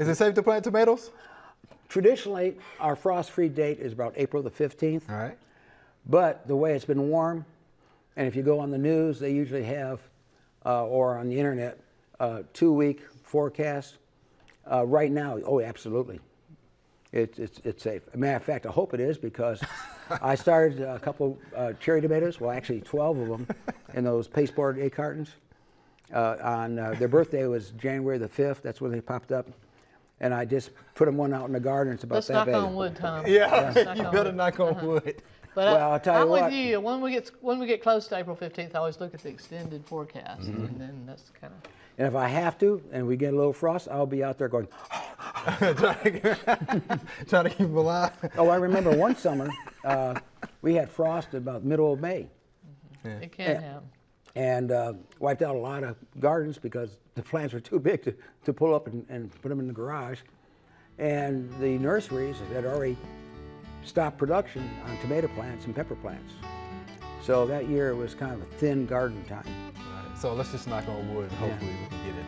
Is it safe to plant tomatoes? Traditionally, our frost-free date is about April the 15th. All right. But the way it's been warm, and if you go on the news, they usually have, uh, or on the internet, uh, two-week forecast. Uh, right now, oh, absolutely. It, it's, it's safe. Matter of fact, I hope it is because I started a couple uh, cherry tomatoes, well, actually 12 of them, in those pasteboard A cartons. Uh, on uh, their birthday was January the 5th. That's when they popped up. And I just put them one out in the garden. It's about Let's that knock big. on wood, Tom. Yeah, Let's knock you on better wood. knock on wood. But Well, I, I'll tell you I'm what. with you. When we get when we get close to April 15th, I always look at the extended forecast, Mm-hmm. and then that's kind of. And if I have to, and we get a little frost, I'll be out there going, trying, to keep, trying to keep them alive. Oh, I remember one summer uh, we had frost about middle of May It can Yeah. happen. And uh, wiped out a lot of gardens because the plants were too big to, to pull up and, and put them in the garage. And the nurseries had already stopped production on tomato plants and pepper plants. So that year it was kind of a thin garden time. Right, so let's just knock on wood and hopefully we can get it.